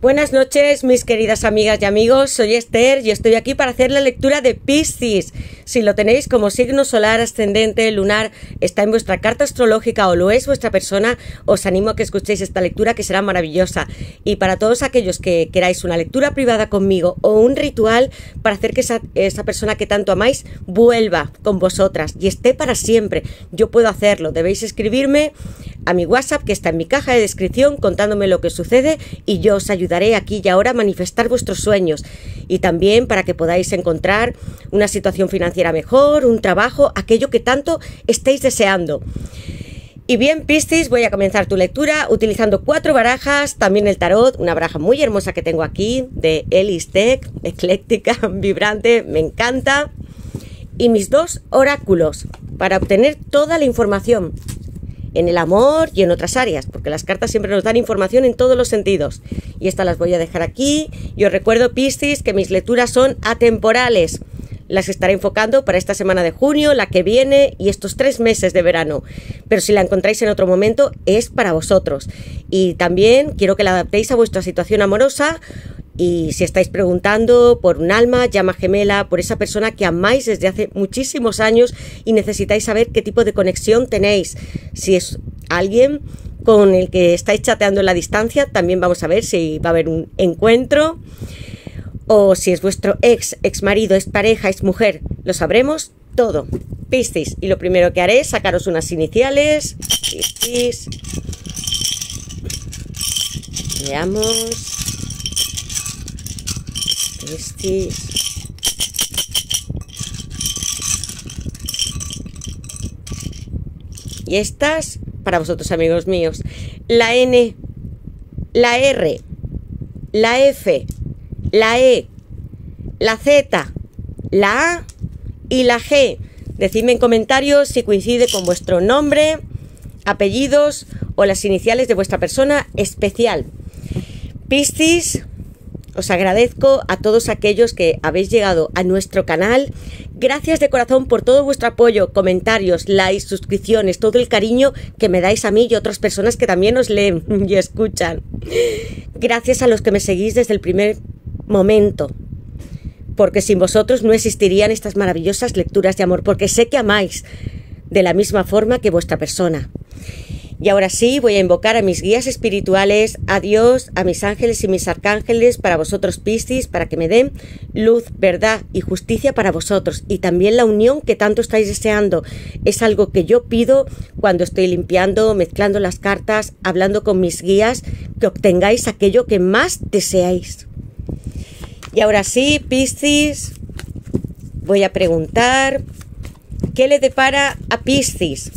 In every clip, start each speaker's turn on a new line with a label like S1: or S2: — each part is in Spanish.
S1: Buenas noches, mis queridas amigas y amigos. Soy Esther y estoy aquí para hacer la lectura de Piscis. Si lo tenéis como signo solar, ascendente, lunar, está en vuestra carta astrológica o lo es vuestra persona, os animo a que escuchéis esta lectura que será maravillosa. Y para todos aquellos que queráis una lectura privada conmigo o un ritual para hacer que esa, persona que tanto amáis vuelva con vosotras y esté para siempre, yo puedo hacerlo. Debéis escribirme a mi WhatsApp que está en mi caja de descripción contándome lo que sucede y yo os ayudaré ayudaré aquí y ahora a manifestar vuestros sueños y también para que podáis encontrar una situación financiera mejor, un trabajo, aquello que tanto estéis deseando. Y bien, Piscis, voy a comenzar tu lectura utilizando cuatro barajas, también el tarot, una baraja muy hermosa que tengo aquí, de Elistec, ecléctica, vibrante, me encanta. Y mis dos oráculos, para obtener toda la información en el amor y en otras áreas, porque las cartas siempre nos dan información en todos los sentidos. Y estas las voy a dejar aquí. Y os recuerdo, Piscis, que mis lecturas son atemporales. Las estaré enfocando para esta semana de junio, la que viene y estos tres meses de verano. Pero si la encontráis en otro momento, es para vosotros. Y también quiero que la adaptéis a vuestra situación amorosa y si estáis preguntando por un alma, llama gemela, por esa persona que amáis desde hace muchísimos años y necesitáis saber qué tipo de conexión tenéis. Si es alguien con el que estáis chateando en la distancia, también vamos a ver si va a haber un encuentro. O si es vuestro ex, ex marido, ex pareja, ex mujer, lo sabremos todo. Piscis. Y lo primero que haré es sacaros unas iniciales. Piscis. Veamos. Y estas, para vosotros amigos míos, la N, la R, la F, la E, la Z, la A y la G. Decidme en comentarios si coincide con vuestro nombre, apellidos o las iniciales de vuestra persona especial. Piscis, os agradezco a todos aquellos que habéis llegado a nuestro canal. Gracias de corazón por todo vuestro apoyo, comentarios, likes, suscripciones, todo el cariño que me dais a mí y a otras personas que también os leen y escuchan. Gracias a los que me seguís desde el primer momento, porque sin vosotros no existirían estas maravillosas lecturas de amor, porque sé que amáis de la misma forma que vuestra persona. Y ahora sí, voy a invocar a mis guías espirituales, a Dios, a mis ángeles y mis arcángeles para vosotros Piscis, para que me den luz, verdad y justicia para vosotros. Y también la unión que tanto estáis deseando. Es algo que yo pido cuando estoy limpiando, mezclando las cartas, hablando con mis guías, que obtengáis aquello que más deseáis. Y ahora sí, Piscis, voy a preguntar, ¿qué le depara a Piscis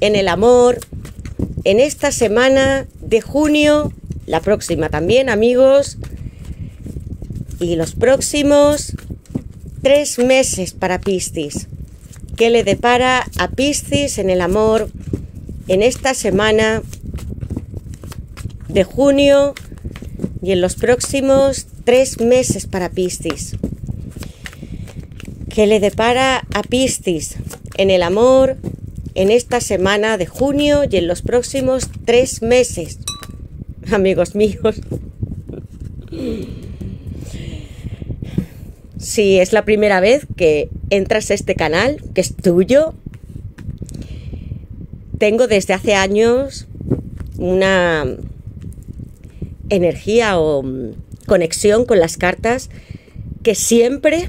S1: en el amor, en esta semana de junio, la próxima también amigos, y los próximos tres meses para Piscis. ¿Qué le depara a Piscis en el amor en esta semana de junio y en los próximos tres meses para Piscis? ¿Qué le depara a Piscis en el amor en esta semana de junio y en los próximos tres meses. Amigos míos. Si es la primera vez que entras a este canal, que es tuyo, tengo desde hace años una energía o conexión con las cartas que siempre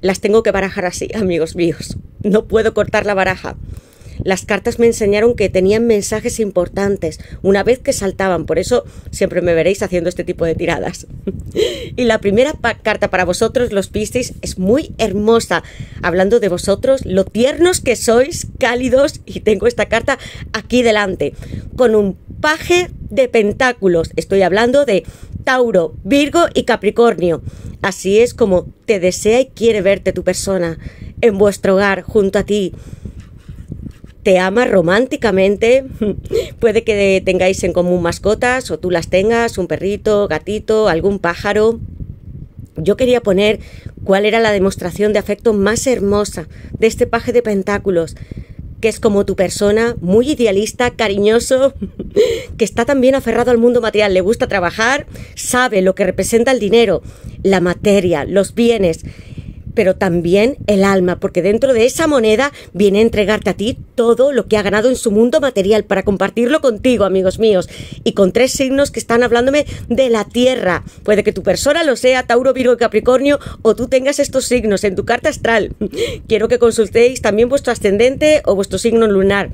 S1: las tengo que barajar así, amigos míos. No puedo cortar la baraja. Las cartas me enseñaron que tenían mensajes importantes una vez que saltaban, por eso siempre me veréis haciendo este tipo de tiradas. y la primera carta para vosotros, los Piscis, es muy hermosa, hablando de vosotros, lo tiernos que sois, cálidos, y tengo esta carta aquí delante, con un paje de pentáculos. Estoy hablando de Tauro, Virgo y Capricornio. Así es como te desea y quiere verte tu persona en vuestro hogar, junto a ti, te ama románticamente. Puede que tengáis en común mascotas o tú las tengas, un perrito, gatito, algún pájaro. Yo quería poner cuál era la demostración de afecto más hermosa de este paje de pentáculos, que es como tu persona, muy idealista, cariñoso, que está también aferrado al mundo material, le gusta trabajar, sabe lo que representa el dinero, la materia, los bienes pero también el alma, porque dentro de esa moneda viene a entregarte a ti todo lo que ha ganado en su mundo material para compartirlo contigo, amigos míos, y con tres signos que están hablándome de la tierra. Puede que tu persona lo sea, Tauro, Virgo y Capricornio, o tú tengas estos signos en tu carta astral. Quiero que consultéis también vuestro ascendente o vuestro signo lunar.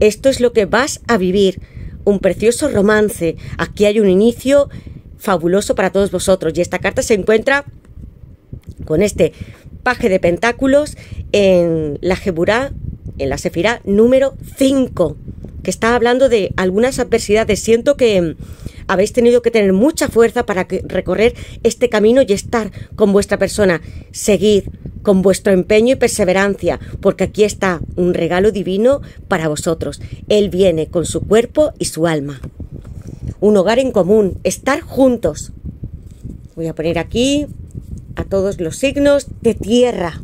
S1: Esto es lo que vas a vivir, un precioso romance. Aquí hay un inicio fabuloso para todos vosotros y esta carta se encuentra con este paje de pentáculos en la Geburá, en la Sefirá número 5, que está hablando de algunas adversidades. Siento que habéis tenido que tener mucha fuerza para recorrer este camino y estar con vuestra persona. Seguid con vuestro empeño y perseverancia, porque aquí está un regalo divino para vosotros. Él viene con su cuerpo y su alma. Un hogar en común, estar juntos. Voy a poner aquí a todos los signos de tierra.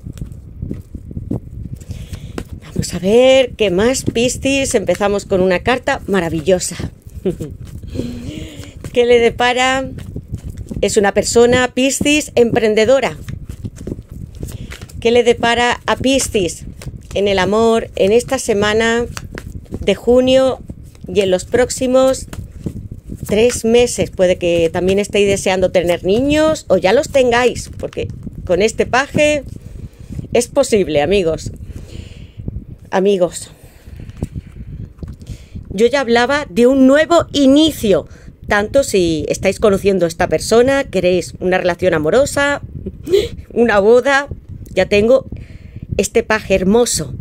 S1: Vamos a ver qué más Piscis. Empezamos con una carta maravillosa. ¿Qué le depara? Es una persona Piscis emprendedora. ¿Qué le depara a Piscis en el amor en esta semana de junio y en los próximos tres meses. Puede que también estéis deseando tener niños o ya los tengáis, porque con este paje es posible, amigos. Amigos, yo ya hablaba de un nuevo inicio. Tanto si estáis conociendo a esta persona, queréis una relación amorosa, una boda, ya tengo este paje hermoso.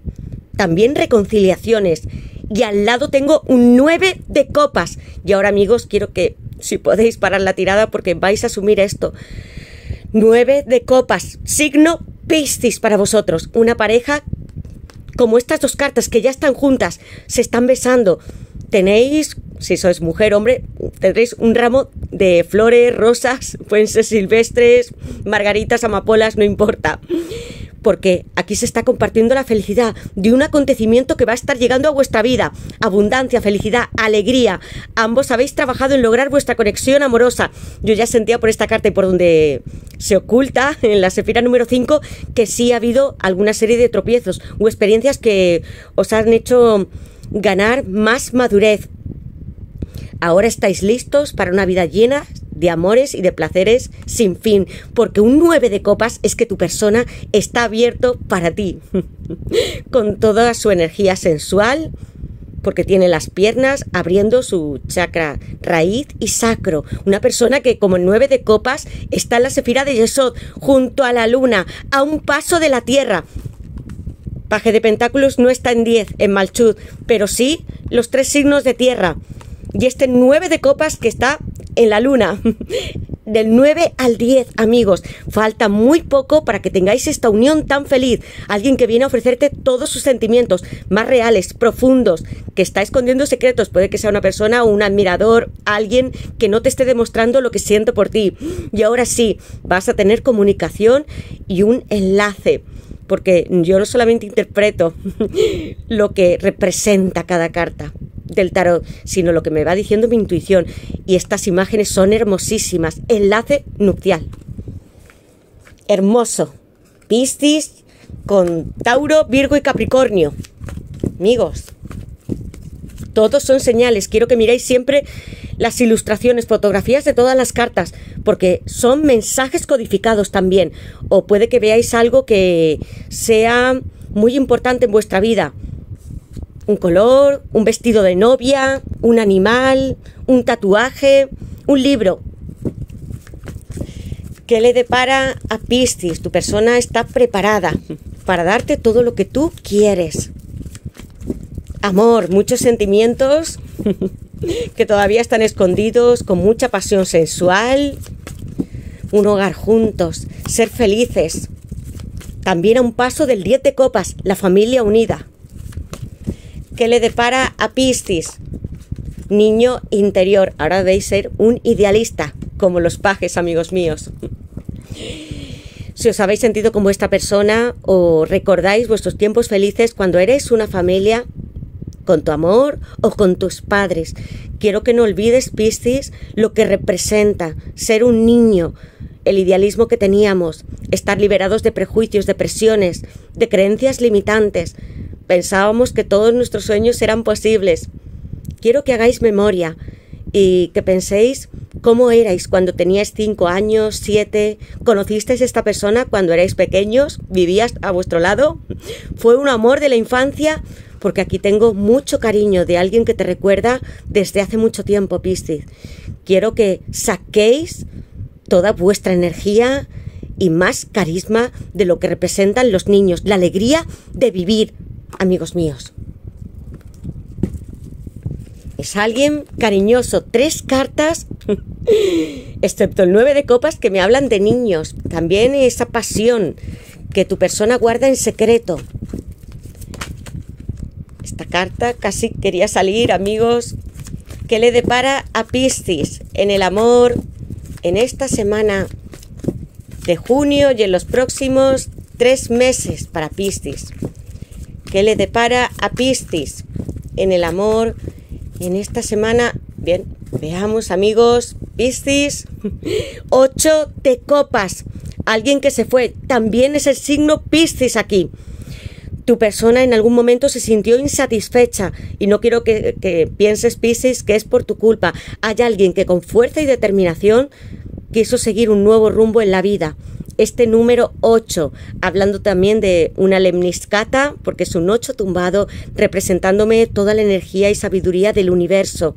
S1: También reconciliaciones y al lado tengo un 9 de copas. Y ahora amigos, quiero que si podéis parar la tirada porque vais a asumir esto. 9 de copas, signo Piscis para vosotros, una pareja como estas dos cartas que ya están juntas, se están besando. Tenéis, si sois mujer, hombre, tendréis un ramo de flores, rosas, pueden silvestres, margaritas, amapolas, no importa porque aquí se está compartiendo la felicidad de un acontecimiento que va a estar llegando a vuestra vida. Abundancia, felicidad, alegría. Ambos habéis trabajado en lograr vuestra conexión amorosa. Yo ya sentía por esta carta y por donde se oculta en la sefira número 5 que sí ha habido alguna serie de tropiezos o experiencias que os han hecho ganar más madurez. Ahora estáis listos para una vida llena de amores y de placeres sin fin, porque un 9 de copas es que tu persona está abierto para ti, con toda su energía sensual, porque tiene las piernas abriendo su chakra raíz y sacro. Una persona que, como el 9 de copas, está en la sefira de Yesod, junto a la luna, a un paso de la tierra. Paje de Pentáculos no está en 10, en Malchut, pero sí los tres signos de tierra. Y este 9 de copas que está en la luna. Del 9 al 10, amigos. Falta muy poco para que tengáis esta unión tan feliz. Alguien que viene a ofrecerte todos sus sentimientos más reales, profundos, que está escondiendo secretos. Puede que sea una persona o un admirador, alguien que no te esté demostrando lo que siente por ti. Y ahora sí, vas a tener comunicación y un enlace porque yo no solamente interpreto lo que representa cada carta, del tarot, sino lo que me va diciendo mi intuición. Y estas imágenes son hermosísimas. Enlace nupcial. Hermoso. Piscis con Tauro, Virgo y Capricornio. Amigos, todos son señales. Quiero que miréis siempre las ilustraciones, fotografías de todas las cartas, porque son mensajes codificados también. O puede que veáis algo que sea muy importante en vuestra vida un color, un vestido de novia, un animal, un tatuaje, un libro. ¿Qué le depara a Piscis? Tu persona está preparada para darte todo lo que tú quieres. Amor, muchos sentimientos que todavía están escondidos, con mucha pasión sensual, un hogar juntos, ser felices. También a un paso del 10 de copas, la familia unida. ¿Qué le depara a Piscis? Niño interior. Ahora debéis ser un idealista, como los pajes, amigos míos. Si os habéis sentido como esta persona o recordáis vuestros tiempos felices cuando eres una familia con tu amor o con tus padres. Quiero que no olvides, Piscis, lo que representa ser un niño, el idealismo que teníamos, estar liberados de prejuicios, de presiones, de creencias limitantes. Pensábamos que todos nuestros sueños eran posibles. Quiero que hagáis memoria y que penséis cómo erais cuando teníais cinco años, siete, conocisteis a esta persona cuando erais pequeños, vivías a vuestro lado. Fue un amor de la infancia, porque aquí tengo mucho cariño de alguien que te recuerda desde hace mucho tiempo, Piscis. Quiero que saquéis toda vuestra energía y más carisma de lo que representan los niños, la alegría de vivir, amigos míos. Es alguien cariñoso, tres cartas, excepto el nueve de copas que me hablan de niños, también esa pasión que tu persona guarda en secreto. Esta carta casi quería salir, amigos, que le depara a Piscis en el amor, en esta semana de junio y en los próximos tres meses para Piscis. ¿Qué le depara a Piscis en el amor en esta semana? Bien, veamos amigos, Piscis, ocho de copas. Alguien que se fue, también es el signo Piscis aquí tu persona en algún momento se sintió insatisfecha y no quiero que, pienses, Pisces, que es por tu culpa. Hay alguien que con fuerza y determinación quiso seguir un nuevo rumbo en la vida. Este número 8, hablando también de una lemniscata, porque es un 8 tumbado, representándome toda la energía y sabiduría del universo.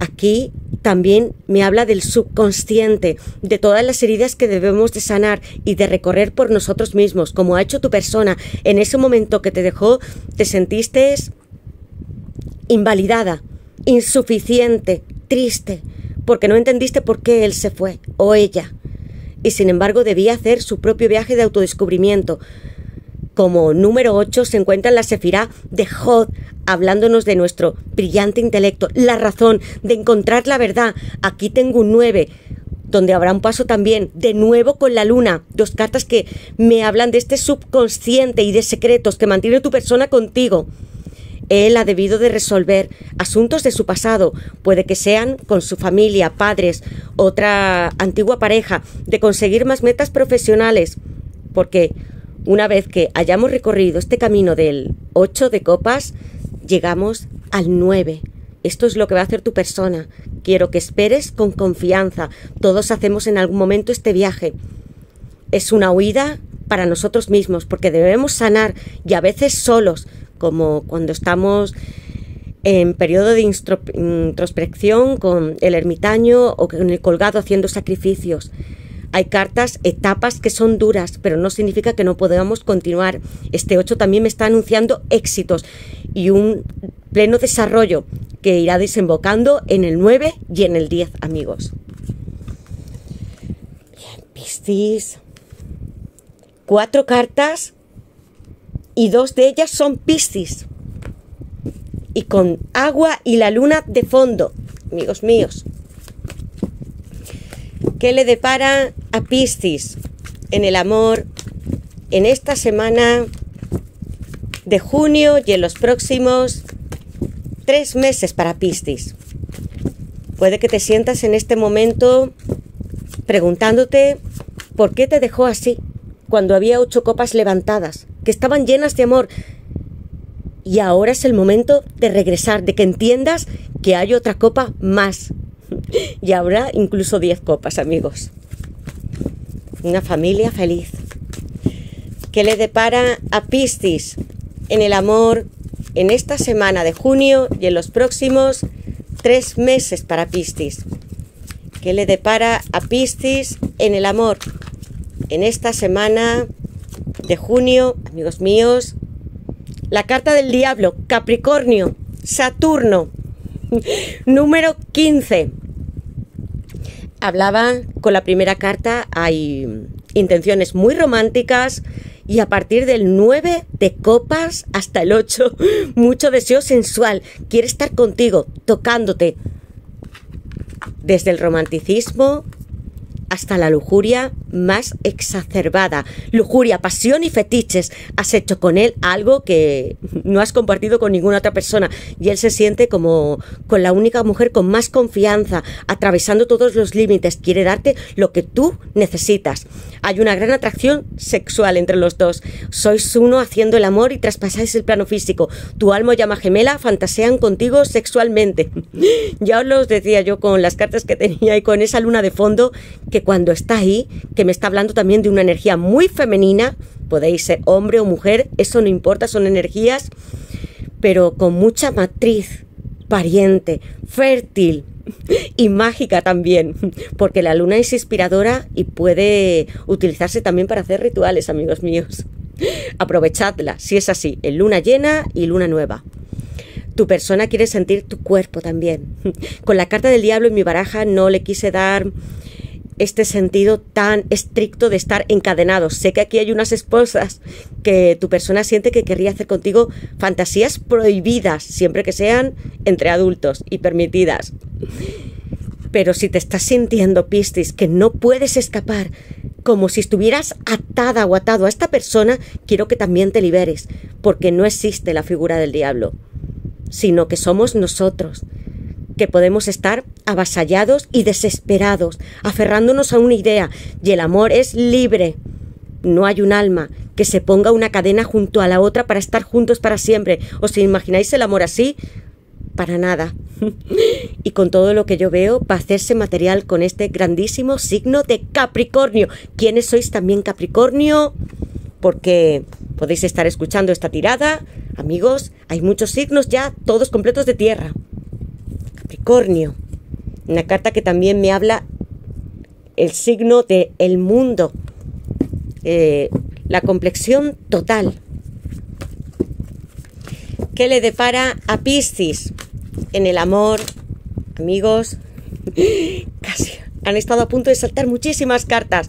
S1: Aquí también me habla del subconsciente, de todas las heridas que debemos de sanar y de recorrer por nosotros mismos, como ha hecho tu persona. En ese momento que te dejó, te sentiste invalidada, insuficiente, triste, porque no entendiste por qué él se fue o ella. Y sin embargo debía hacer su propio viaje de autodescubrimiento, como número 8 se encuentra la Sefirá de Jod, hablándonos de nuestro brillante intelecto, la razón de encontrar la verdad. Aquí tengo un 9, donde habrá un paso también, de nuevo con la luna, dos cartas que me hablan de este subconsciente y de secretos que mantiene tu persona contigo. Él ha debido de resolver asuntos de su pasado, puede que sean con su familia, padres, otra antigua pareja, de conseguir más metas profesionales, porque una vez que hayamos recorrido este camino del 8 de copas, llegamos al 9. Esto es lo que va a hacer tu persona. Quiero que esperes con confianza. Todos hacemos en algún momento este viaje. Es una huida para nosotros mismos, porque debemos sanar y a veces solos, como cuando estamos en periodo de introspección con el ermitaño o con el colgado haciendo sacrificios. Hay cartas, etapas que son duras, pero no significa que no podamos continuar. Este 8 también me está anunciando éxitos y un pleno desarrollo que irá desembocando en el 9 y en el 10, amigos. Bien, Piscis. Cuatro cartas y dos de ellas son Piscis. Y con agua y la luna de fondo, amigos míos. ¿Qué le depara a Piscis en el amor en esta semana de junio y en los próximos tres meses para Piscis? Puede que te sientas en este momento preguntándote por qué te dejó así cuando había ocho copas levantadas, que estaban llenas de amor. Y ahora es el momento de regresar, de que entiendas que hay otra copa más y habrá incluso 10 copas, amigos. Una familia feliz. ¿Qué le depara a Piscis en el amor en esta semana de junio y en los próximos tres meses para Piscis? ¿Qué le depara a Piscis en el amor en esta semana de junio, amigos míos? La carta del diablo, Capricornio, Saturno, Número 15. Hablaba con la primera carta, hay intenciones muy románticas y a partir del 9 de copas hasta el 8, mucho deseo sensual. Quiere estar contigo, tocándote. Desde el romanticismo hasta la lujuria, más exacerbada. Lujuria, pasión y fetiches. Has hecho con él algo que no has compartido con ninguna otra persona y él se siente como con la única mujer con más confianza, atravesando todos los límites. Quiere darte lo que tú necesitas. Hay una gran atracción sexual entre los dos. Sois uno haciendo el amor y traspasáis el plano físico. Tu alma llama gemela fantasean contigo sexualmente. ya os lo decía yo con las cartas que tenía y con esa luna de fondo que cuando está ahí, que me está hablando también de una energía muy femenina, podéis ser hombre o mujer, eso no importa, son energías, pero con mucha matriz, pariente, fértil y mágica también, porque la luna es inspiradora y puede utilizarse también para hacer rituales, amigos míos. Aprovechadla, si es así, en luna llena y luna nueva. Tu persona quiere sentir tu cuerpo también. Con la carta del diablo en mi baraja no le quise dar este sentido tan estricto de estar encadenados. Sé que aquí hay unas esposas que tu persona siente que querría hacer contigo fantasías prohibidas, siempre que sean entre adultos y permitidas. Pero si te estás sintiendo, Pistis, que no puedes escapar, como si estuvieras atada o atado a esta persona, quiero que también te liberes, porque no existe la figura del diablo, sino que somos nosotros que podemos estar avasallados y desesperados, aferrándonos a una idea, y el amor es libre. No hay un alma que se ponga una cadena junto a la otra para estar juntos para siempre. ¿Os imagináis el amor así? Para nada. y con todo lo que yo veo, va a hacerse material con este grandísimo signo de Capricornio. ¿Quiénes sois también Capricornio? Porque podéis estar escuchando esta tirada. Amigos, hay muchos signos ya, todos completos de tierra. Capricornio. Una carta que también me habla el signo de el mundo, eh, la complexión total. ¿Qué le depara a Piscis en el amor? Amigos, casi han estado a punto de saltar muchísimas cartas.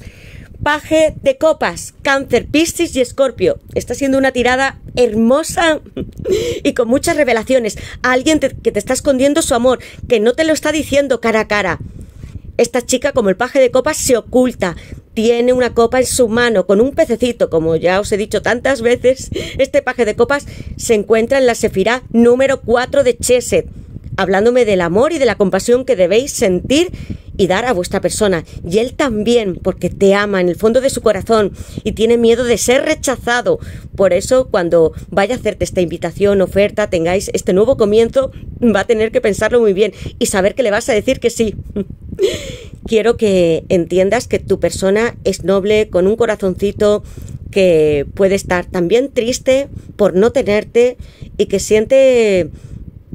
S1: Paje de copas, cáncer, piscis y escorpio. Está siendo una tirada hermosa y con muchas revelaciones. alguien que te está escondiendo su amor, que no te lo está diciendo cara a cara. Esta chica, como el paje de copas, se oculta. Tiene una copa en su mano con un pececito, como ya os he dicho tantas veces. Este paje de copas se encuentra en la Sefirá número 4 de Cheset, hablándome del amor y de la compasión que debéis sentir y dar a vuestra persona. Y él también, porque te ama en el fondo de su corazón y tiene miedo de ser rechazado. Por eso, cuando vaya a hacerte esta invitación, oferta, tengáis este nuevo comienzo, va a tener que pensarlo muy bien y saber que le vas a decir que sí. Quiero que entiendas que tu persona es noble, con un corazoncito que puede estar también triste por no tenerte y que siente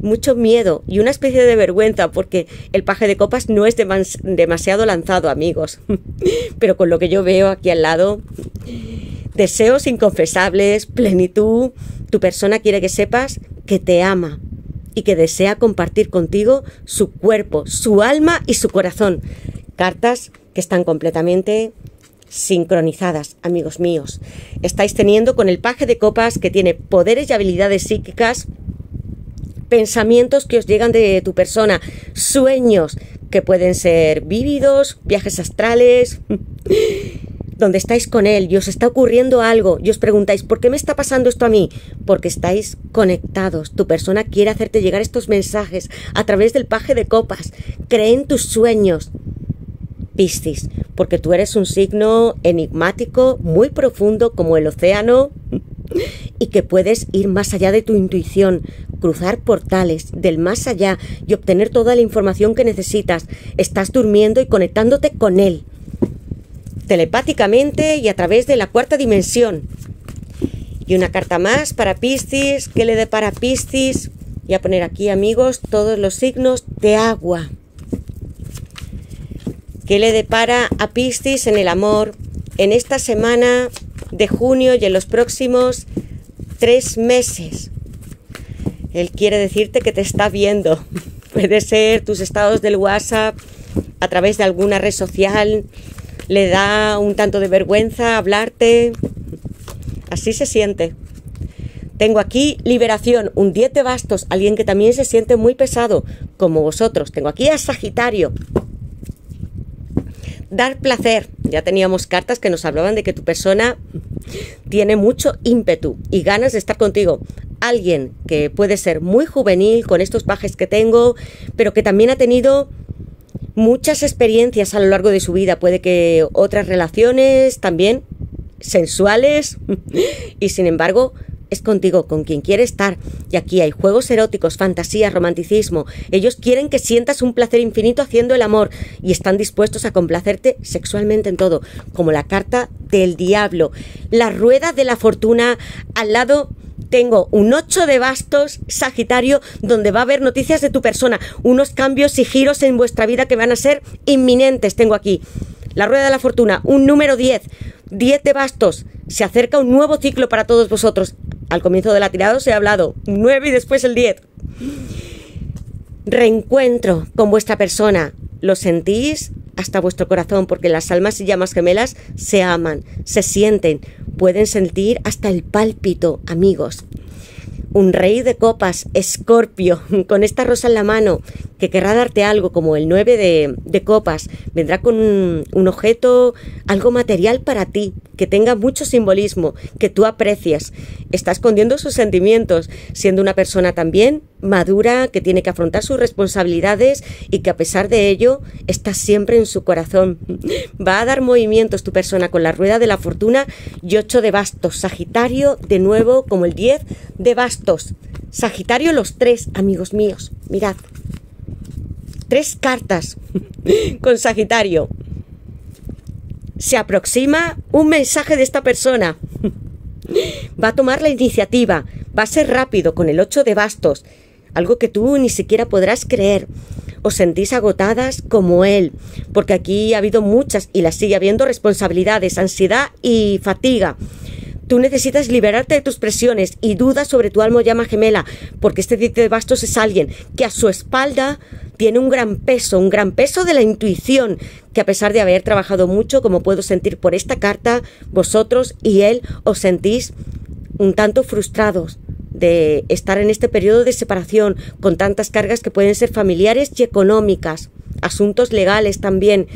S1: mucho miedo y una especie de vergüenza porque el paje de copas no es demasiado lanzado, amigos. Pero con lo que yo veo aquí al lado, deseos inconfesables, plenitud, tu persona quiere que sepas que te ama y que desea compartir contigo su cuerpo, su alma y su corazón. Cartas que están completamente sincronizadas, amigos míos. Estáis teniendo con el paje de copas que tiene poderes y habilidades psíquicas pensamientos que os llegan de tu persona, sueños que pueden ser vívidos, viajes astrales, donde estáis con él y os está ocurriendo algo y os preguntáis, ¿por qué me está pasando esto a mí? Porque estáis conectados. Tu persona quiere hacerte llegar estos mensajes a través del paje de copas. Cree en tus sueños. Piscis, porque tú eres un signo enigmático, muy profundo como el océano y que puedes ir más allá de tu intuición, cruzar portales del más allá y obtener toda la información que necesitas. Estás durmiendo y conectándote con Él, telepáticamente y a través de la cuarta dimensión. Y una carta más para Piscis. ¿Qué le para Piscis? Voy a poner aquí, amigos, todos los signos de agua. ¿Qué le depara a Piscis en el amor en esta semana de junio y en los próximos tres meses? Él quiere decirte que te está viendo. Puede ser tus estados del WhatsApp a través de alguna red social. Le da un tanto de vergüenza hablarte. Así se siente. Tengo aquí liberación, un 10 de bastos, alguien que también se siente muy pesado, como vosotros. Tengo aquí a Sagitario. dar placer. Ya teníamos cartas que nos hablaban de que tu persona tiene mucho ímpetu y ganas de estar contigo. Alguien que puede ser muy juvenil con estos bajes que tengo, pero que también ha tenido muchas experiencias a lo largo de su vida. Puede que otras relaciones también sensuales y sin embargo es contigo con quien quiere estar. Y aquí hay juegos eróticos, fantasía, romanticismo. Ellos quieren que sientas un placer infinito haciendo el amor y están dispuestos a complacerte sexualmente en todo, como la carta del diablo. La rueda de la fortuna al lado tengo un 8 de bastos, Sagitario, donde va a haber noticias de tu persona, unos cambios y giros en vuestra vida que van a ser inminentes. Tengo aquí la rueda de la fortuna, un número 10, 10 de bastos. Se acerca un nuevo ciclo para todos vosotros. Al comienzo de la tirada os he hablado 9 y después el 10. Reencuentro con vuestra persona. Lo sentís hasta vuestro corazón porque las almas y llamas gemelas se aman, se sienten, pueden sentir hasta el pálpito, amigos un rey de copas, Escorpio, con esta rosa en la mano, que querrá darte algo como el 9 de, copas, vendrá con un, objeto, algo material para ti, que tenga mucho simbolismo, que tú aprecias. Está escondiendo sus sentimientos, siendo una persona también madura, que tiene que afrontar sus responsabilidades y que a pesar de ello está siempre en su corazón. Va a dar movimientos tu persona con la rueda de la fortuna y 8 de bastos, Sagitario de nuevo como el 10 de bastos. Sagitario los tres, amigos míos, mirad. Tres cartas con Sagitario. Se aproxima un mensaje de esta persona. Va a tomar la iniciativa. Va a ser rápido con el 8 de bastos algo que tú ni siquiera podrás creer. Os sentís agotadas como él, porque aquí ha habido muchas y las sigue habiendo responsabilidades, ansiedad y fatiga. Tú necesitas liberarte de tus presiones y dudas sobre tu alma llama gemela, porque este diente de bastos es alguien que a su espalda tiene un gran peso, un gran peso de la intuición, que a pesar de haber trabajado mucho, como puedo sentir por esta carta, vosotros y él os sentís un tanto frustrados, de estar en este periodo de separación con tantas cargas que pueden ser familiares y económicas, asuntos legales también,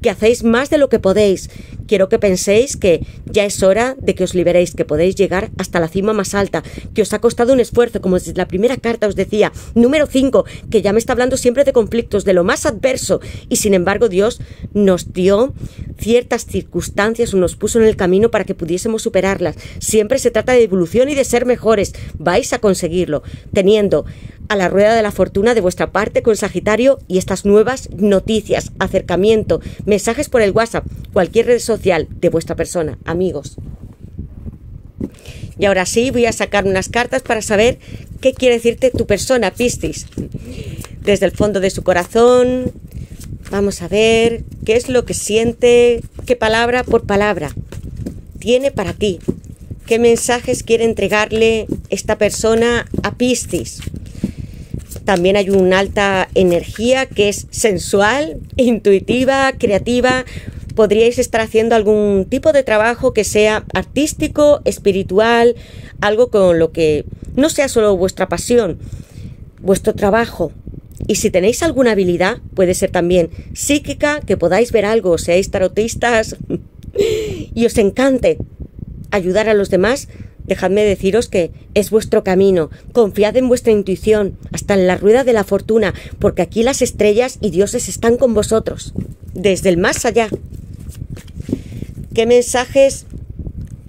S1: que hacéis más de lo que podéis. Quiero que penséis que ya es hora de que os liberéis, que podéis llegar hasta la cima más alta, que os ha costado un esfuerzo, como desde la primera carta os decía. Número 5, que ya me está hablando siempre de conflictos, de lo más adverso, y sin embargo Dios nos dio ciertas circunstancias o nos puso en el camino para que pudiésemos superarlas. Siempre se trata de evolución y de ser mejores. Vais a conseguirlo, teniendo a la rueda de la fortuna de vuestra parte con Sagitario y estas nuevas noticias, acercamiento, mensajes por el WhatsApp, cualquier red social de vuestra persona, amigos. Y ahora sí, voy a sacar unas cartas para saber qué quiere decirte tu persona, Piscis. Desde el fondo de su corazón, vamos a ver qué es lo que siente, qué palabra por palabra tiene para ti. ¿Qué mensajes quiere entregarle esta persona a Piscis? También hay una alta energía que es sensual, intuitiva, creativa. Podríais estar haciendo algún tipo de trabajo que sea artístico, espiritual, algo con lo que no sea solo vuestra pasión, vuestro trabajo. Y si tenéis alguna habilidad, puede ser también psíquica, que podáis ver algo, seáis tarotistas y os encante ayudar a los demás, Dejadme deciros que es vuestro camino, confiad en vuestra intuición, hasta en la rueda de la fortuna, porque aquí las estrellas y dioses están con vosotros, desde el más allá. ¿Qué mensajes?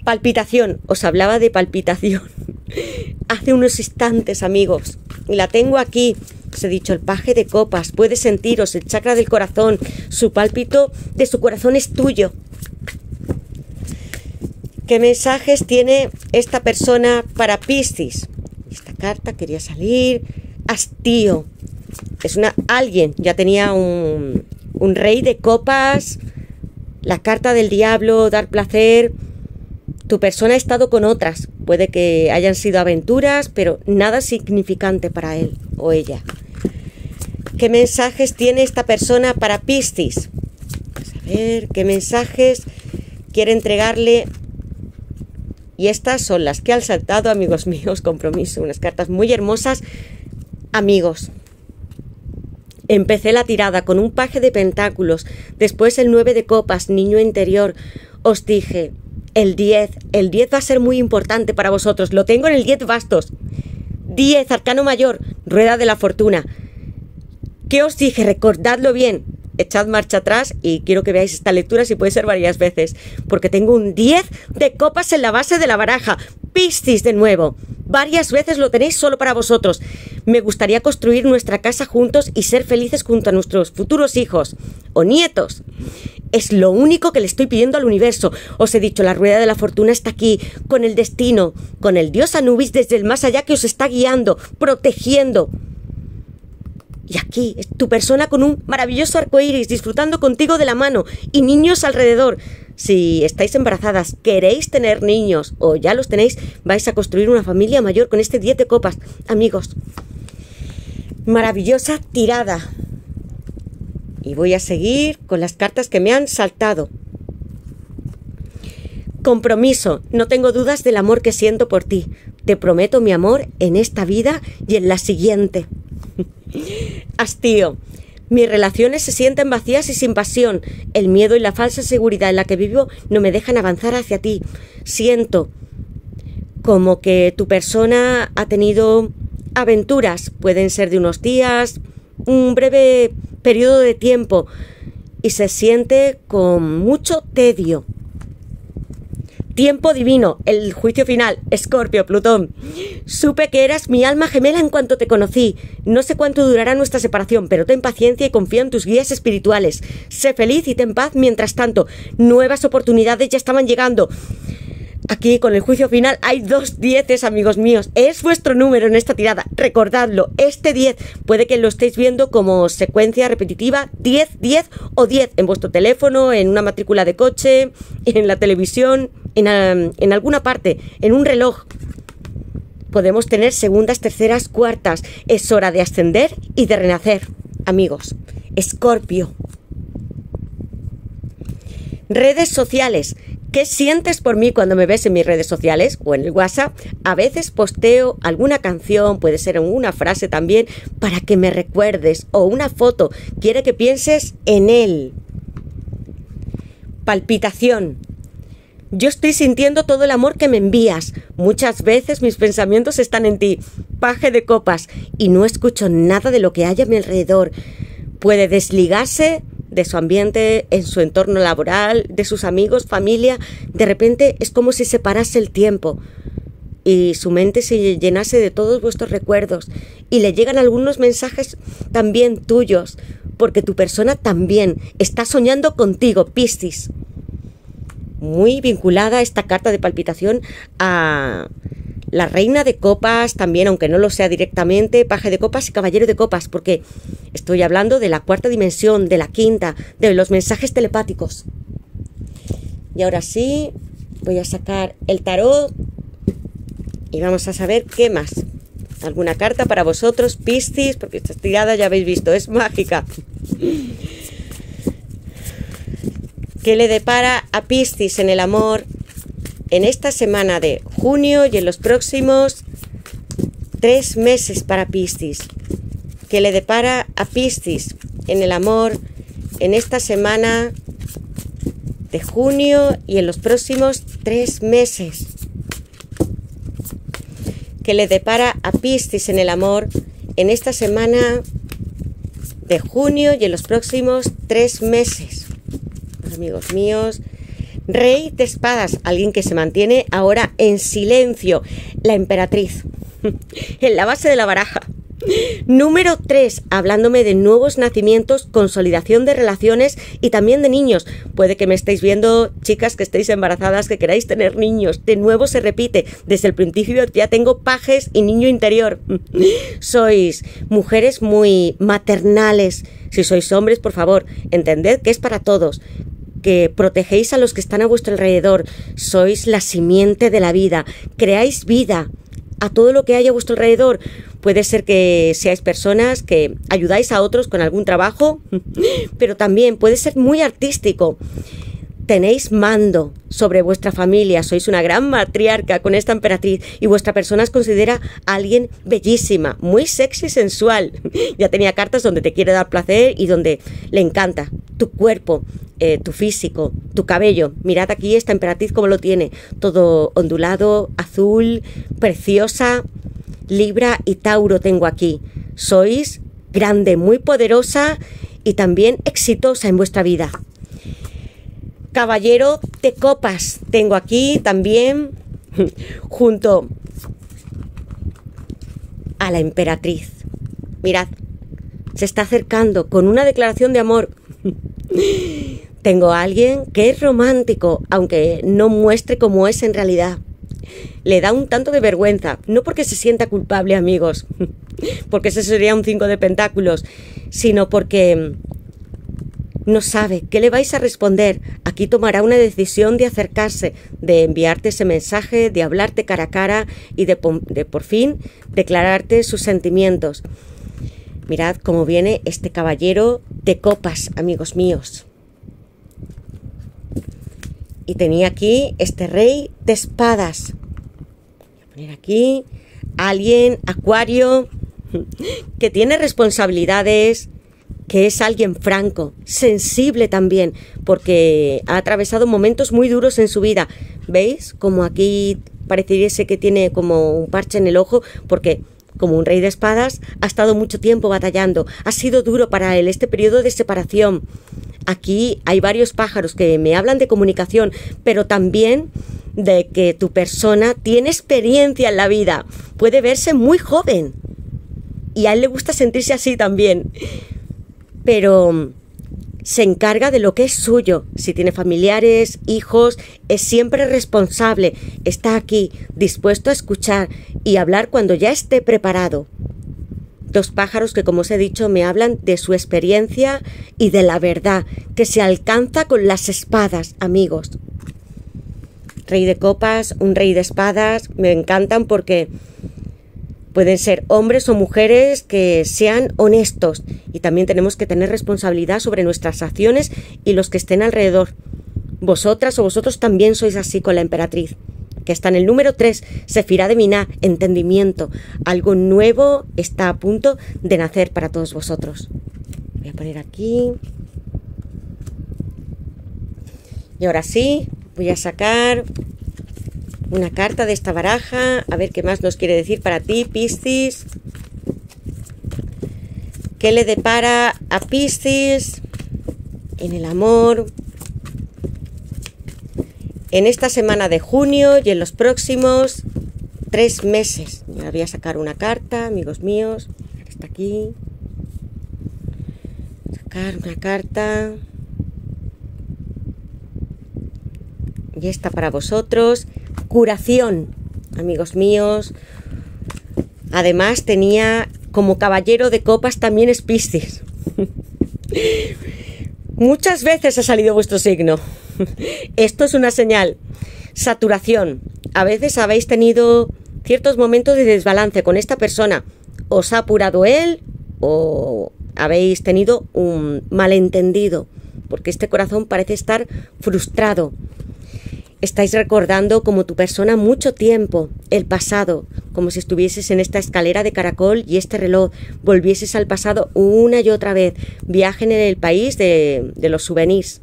S1: Palpitación, os hablaba de palpitación hace unos instantes, amigos, y la tengo aquí. Os he dicho, el paje de copas, puede sentiros el chakra del corazón, su pálpito de su corazón es tuyo, ¿Qué mensajes tiene esta persona para Piscis? Esta carta quería salir. Hastío. Es una alguien. Ya tenía un, un rey de copas. La carta del diablo, dar placer. Tu persona ha estado con otras. Puede que hayan sido aventuras, pero nada significante para él o ella. ¿Qué mensajes tiene esta persona para Piscis? A ver qué mensajes quiere entregarle y estas son las que han saltado, amigos míos, compromiso, unas cartas muy hermosas. Amigos, Empecé la tirada con un paje de pentáculos, después el 9 de copas, niño interior. Os dije, el 10, el 10 va a ser muy importante para vosotros, lo tengo en el 10 bastos. 10, arcano mayor, rueda de la fortuna. ¿Qué os dije? Recordadlo bien. Echad marcha atrás y quiero que veáis esta lectura si puede ser varias veces, porque tengo un 10 de copas en la base de la baraja. Piscis de nuevo. Varias veces lo tenéis solo para vosotros. Me gustaría construir nuestra casa juntos y ser felices junto a nuestros futuros hijos o nietos. Es lo único que le estoy pidiendo al universo. Os he dicho, la rueda de la fortuna está aquí, con el destino, con el dios Anubis desde el más allá que os está guiando, protegiendo. Y aquí, tu persona con un maravilloso arco iris, disfrutando contigo de la mano, y niños alrededor. Si estáis embarazadas, queréis tener niños, o ya los tenéis, vais a construir una familia mayor con este 10 de copas. Amigos, maravillosa tirada. Y voy a seguir con las cartas que me han saltado. Compromiso. No tengo dudas del amor que siento por ti. Te prometo mi amor en esta vida y en la siguiente. Hastío. Mis relaciones se sienten vacías y sin pasión. El miedo y la falsa seguridad en la que vivo no me dejan avanzar hacia ti. Siento como que tu persona ha tenido aventuras. Pueden ser de unos días, un breve periodo de tiempo y se siente con mucho tedio. Tiempo divino, el juicio final, Escorpio, Plutón. Supe que eras mi alma gemela en cuanto te conocí. No sé cuánto durará nuestra separación, pero ten paciencia y confía en tus guías espirituales. Sé feliz y ten paz mientras tanto. Nuevas oportunidades ya estaban llegando. Aquí con el juicio final hay dos dieces, amigos míos. Es vuestro número en esta tirada. Recordadlo, este 10 puede que lo estéis viendo como secuencia repetitiva 10, 10 o 10 en vuestro teléfono, en una matrícula de coche, en la televisión, en, alguna parte, en un reloj. Podemos tener segundas, terceras, cuartas. Es hora de ascender y de renacer, amigos. Escorpio. Redes sociales. ¿Qué sientes por mí cuando me ves en mis redes sociales o en el WhatsApp? A veces posteo alguna canción, puede ser una frase también, para que me recuerdes o una foto. Quiere que pienses en él. Palpitación. Yo estoy sintiendo todo el amor que me envías. Muchas veces mis pensamientos están en ti, paje de copas, y no escucho nada de lo que hay a mi alrededor. Puede desligarse de su ambiente, en su entorno laboral, de sus amigos, familia, de repente es como si se parase el tiempo y su mente se llenase de todos vuestros recuerdos y le llegan algunos mensajes también tuyos, porque tu persona también está soñando contigo, Piscis. Muy vinculada esta carta de palpitación a la reina de copas también, aunque no lo sea directamente, paje de copas y caballero de copas, porque estoy hablando de la cuarta dimensión, de la quinta, de los mensajes telepáticos. Y ahora sí, voy a sacar el tarot y vamos a saber qué más. ¿Alguna carta para vosotros, Piscis? Porque esta tirada ya habéis visto, es mágica. ¿Qué le depara a Piscis en el amor en esta semana de junio y en los próximos tres meses para Piscis, que le depara a Piscis en el amor en esta semana de junio y en los próximos tres meses, que le depara a Piscis en el amor en esta semana de junio y en los próximos tres meses. Amigos míos, Rey de espadas, alguien que se mantiene ahora en silencio, la emperatriz, en la base de la baraja. Número 3, hablándome de nuevos nacimientos, consolidación de relaciones y también de niños. Puede que me estéis viendo, chicas que estéis embarazadas, que queráis tener niños. De nuevo se repite, desde el principio ya tengo pajes y niño interior. sois mujeres muy maternales. Si sois hombres, por favor, entended que es para todos que protegéis a los que están a vuestro alrededor, sois la simiente de la vida, creáis vida a todo lo que hay a vuestro alrededor. Puede ser que seáis personas que ayudáis a otros con algún trabajo, pero también puede ser muy artístico. Tenéis mando sobre vuestra familia, sois una gran matriarca con esta emperatriz y vuestra persona os considera alguien bellísima, muy sexy y sensual. ya tenía cartas donde te quiere dar placer y donde le encanta tu cuerpo, eh, tu físico, tu cabello. Mirad aquí esta emperatriz como lo tiene, todo ondulado, azul, preciosa. Libra y Tauro tengo aquí. Sois grande, muy poderosa y también exitosa en vuestra vida. Caballero de copas tengo aquí también junto a la emperatriz. Mirad, se está acercando con una declaración de amor. Tengo a alguien que es romántico, aunque no muestre cómo es en realidad. Le da un tanto de vergüenza, no porque se sienta culpable, amigos, porque ese sería un cinco de pentáculos, sino porque no sabe qué le vais a responder. Aquí tomará una decisión de acercarse, de enviarte ese mensaje, de hablarte cara a cara y de, por fin declararte sus sentimientos. Mirad cómo viene este caballero de copas, amigos míos. Y tenía aquí este rey de espadas. Voy a poner aquí alguien, acuario, que tiene responsabilidades, que es alguien franco, sensible también, porque ha atravesado momentos muy duros en su vida. ¿Veis? Como aquí pareciese que tiene como un parche en el ojo, porque como un rey de espadas ha estado mucho tiempo batallando. Ha sido duro para él este periodo de separación. Aquí hay varios pájaros que me hablan de comunicación, pero también de que tu persona tiene experiencia en la vida. Puede verse muy joven. Y a él le gusta sentirse así también pero mm, se encarga de lo que es suyo. Si tiene familiares, hijos, es siempre responsable. Está aquí, dispuesto a escuchar y hablar cuando ya esté preparado. Dos pájaros que, como os he dicho, me hablan de su experiencia y de la verdad, que se alcanza con las espadas, amigos. Rey de copas, un rey de espadas, me encantan porque Pueden ser hombres o mujeres que sean honestos y también tenemos que tener responsabilidad sobre nuestras acciones y los que estén alrededor. Vosotras o vosotros también sois así con la emperatriz, que está en el número 3, Sefirá de Miná, entendimiento. Algo nuevo está a punto de nacer para todos vosotros. Voy a poner aquí. Y ahora sí, voy a sacar una carta de esta baraja, a ver qué más nos quiere decir para ti, Piscis. ¿Qué le depara a Piscis en el amor? En esta semana de junio y en los próximos tres meses. Ya voy a sacar una carta, amigos míos. Está aquí. Sacar una carta. Y esta para vosotros curación, amigos míos. Además tenía como caballero de copas también es Muchas veces ha salido vuestro signo. Esto es una señal. Saturación. A veces habéis tenido ciertos momentos de desbalance con esta persona. Os ha apurado él o habéis tenido un malentendido. Porque este corazón parece estar frustrado. Estáis recordando como tu persona mucho tiempo, el pasado, como si estuvieses en esta escalera de caracol y este reloj, volvieses al pasado una y otra vez, viajen en el país de, de los souvenirs.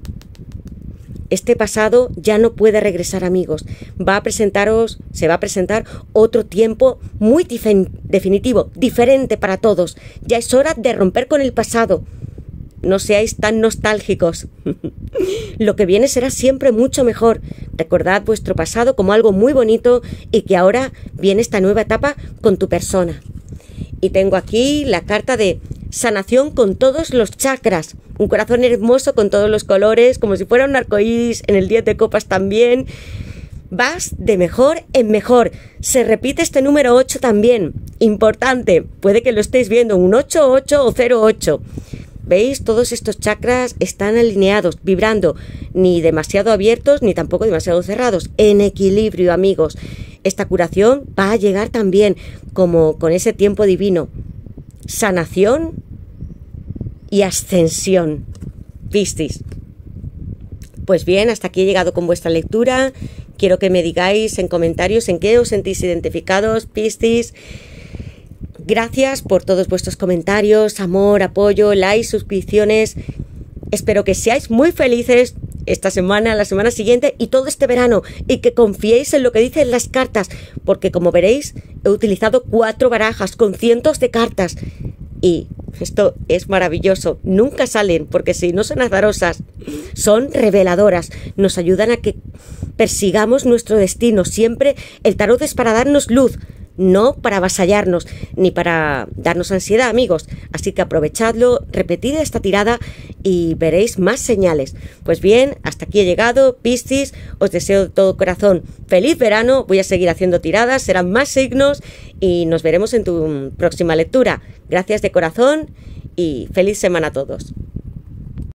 S1: Este pasado ya no puede regresar, amigos. Va a presentaros, se va a presentar otro tiempo muy definitivo, diferente para todos. Ya es hora de romper con el pasado, no seáis tan nostálgicos. Lo que viene será siempre mucho mejor. Recordad vuestro pasado como algo muy bonito y que ahora viene esta nueva etapa con tu persona. Y tengo aquí la carta de sanación con todos los chakras. Un corazón hermoso con todos los colores, como si fuera un arcoíris en el 10 de copas también. Vas de mejor en mejor. Se repite este número 8 también. Importante. Puede que lo estéis viendo, un 88 o 08. ¿Veis? Todos estos chakras están alineados, vibrando, ni demasiado abiertos ni tampoco demasiado cerrados, en equilibrio, amigos. Esta curación va a llegar también como con ese tiempo divino. Sanación y ascensión. Piscis. Pues bien, hasta aquí he llegado con vuestra lectura. Quiero que me digáis en comentarios en qué os sentís identificados, Piscis. Gracias por todos vuestros comentarios, amor, apoyo, likes, suscripciones. Espero que seáis muy felices esta semana, la semana siguiente y todo este verano y que confiéis en lo que dicen las cartas, porque como veréis he utilizado cuatro barajas con cientos de cartas y esto es maravilloso. Nunca salen porque si no son azarosas, son reveladoras. Nos ayudan a que persigamos nuestro destino. Siempre el tarot es para darnos luz, no para avasallarnos ni para darnos ansiedad, amigos. Así que aprovechadlo, repetid esta tirada y veréis más señales. Pues bien, hasta aquí he llegado, Piscis, os deseo de todo corazón feliz verano, voy a seguir haciendo tiradas, serán más signos y nos veremos en tu próxima lectura. Gracias de corazón y feliz semana a todos.